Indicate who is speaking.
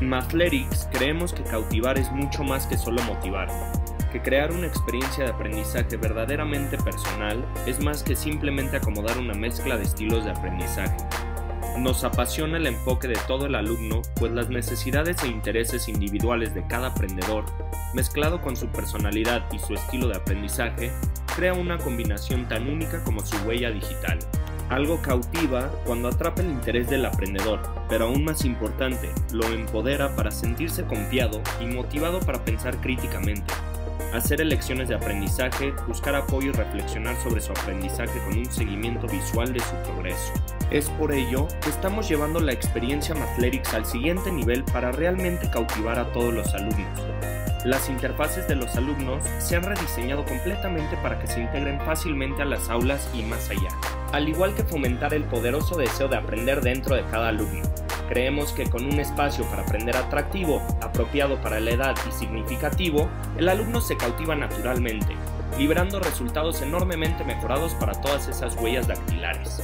Speaker 1: Mathletics creemos que cautivar es mucho más que solo motivar, que crear una experiencia de aprendizaje verdaderamente personal es más que simplemente acomodar una mezcla de estilos de aprendizaje. Nos apasiona el enfoque de todo el alumno, pues las necesidades e intereses individuales de cada aprendedor, mezclado con su personalidad y su estilo de aprendizaje, crea una combinación tan única como su huella digital. Algo cautiva cuando atrapa el interés del aprendedor, pero aún más importante, lo empodera para sentirse confiado y motivado para pensar críticamente, hacer elecciones de aprendizaje, buscar apoyo y reflexionar sobre su aprendizaje con un seguimiento visual de su progreso. Es por ello que estamos llevando la experiencia Mathletics al siguiente nivel para realmente cautivar a todos los alumnos. Las interfaces de los alumnos se han rediseñado completamente para que se integren fácilmente a las aulas y más allá, al igual que fomentar el poderoso deseo de aprender dentro de cada alumno. Creemos que con un espacio para aprender atractivo, apropiado para la edad y significativo, el alumno se cautiva naturalmente, librando resultados enormemente mejorados para todas esas huellas dactilares.